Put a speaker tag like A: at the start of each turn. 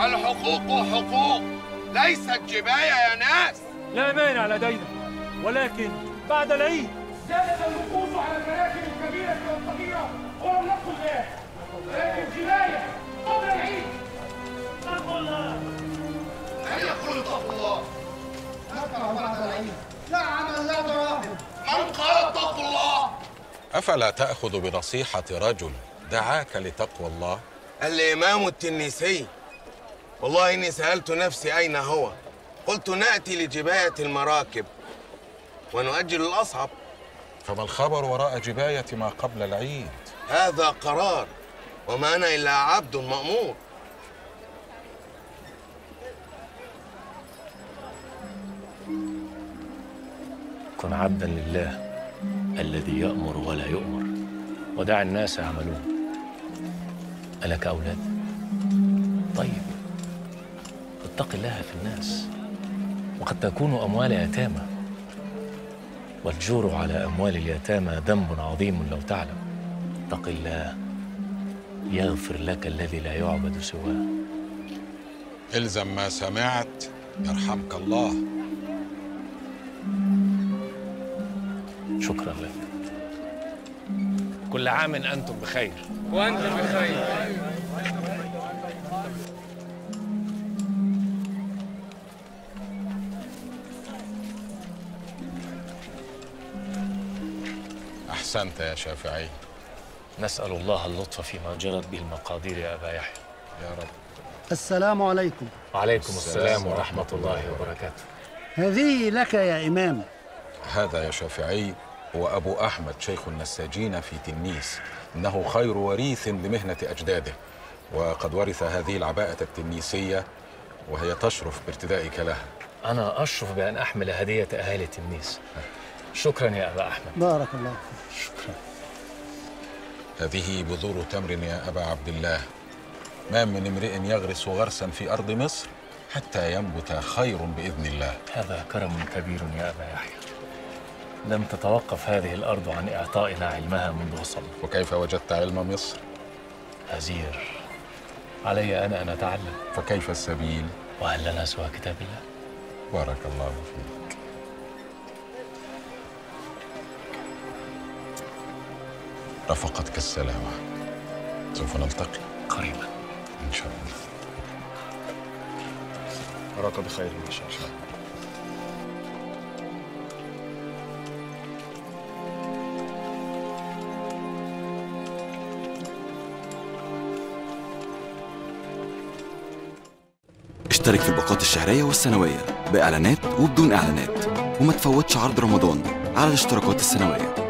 A: الحقوق حقوق. ليست جباية يا ناس.
B: لا مانع لدينا ولكن بعد العيد.
C: زادت الوقوف على المراكب الكبيرة والصغيرة ولم ندخل ذلك لكن جناية قبل العيد.
B: تقوى الله.
A: من يقول اتقوا الله؟
D: بعد العيد. لا عمل لا دراهم.
A: من قال اتقوا الله؟
E: أفلا تأخذ بنصيحة رجل دعاك لتقوى الله؟
A: الإمام التنيسي. والله إني سألت نفسي أين هو. قلت نأتي لجباية المراكب. ونؤجل الأصعب.
E: فما الخبر وراء جباية ما قبل العيد؟
A: هذا قرار. وما أنا إلا عبد مأمور.
F: كن عبدا لله الذي يأمر ولا يؤمر. ودع الناس يعملون ألك أولاد؟ طيب. اتق الله في الناس. وقد تكون أموال يتامى والجور على أموال اليتامى ذنب عظيم لو تعلم. اتق الله. يغفر لك الذي لا يعبد سواه.
E: إلزم ما سمعت يرحمك الله.
F: شكرا لك. كل عام أنتم بخير.
B: وأنتم بخير.
E: أحسنت يا شافعي.
F: نسأل الله اللطف فيما جرت به المقادير يا أبا يحيى.
E: يا رب.
D: السلام عليكم.
F: وعليكم السلام ورحمة الله وبركاته.
D: هذه لك يا إمام.
E: هذا يا شافعي هو أبو أحمد شيخ النساجين في تنيس. إنه خير وريث لمهنة أجداده. وقد ورث هذه العباءة التنيسية وهي تشرف بارتدائك لها.
F: أنا أشرف بأن أحمل هدية أهالي تنيس. شكرا يا أبا أحمد.
D: بارك الله فيك.
F: شكرا.
E: هذه بذور تمر يا أبا عبد الله. ما من امرئ يغرس غرسا في أرض مصر حتى ينبت خير بإذن الله.
F: هذا كرم كبير يا أبا يحيى. لم تتوقف هذه الأرض عن إعطائنا علمها منذ وصلنا.
E: وكيف وجدت علم مصر؟
F: أزير علي أنا أن أتعلم.
E: فكيف السبيل؟
F: وهل لنا سوى كتاب الله؟
E: بارك الله فيك. رفقتك السلامة. سوف نلتقي.
F: قريبا.
E: إن شاء الله.
F: أراك بخير إن شاء الله.
G: اشترك في الباقات الشهرية والسنوية بإعلانات وبدون إعلانات. وما تفوتش عرض رمضان على الاشتراكات السنوية.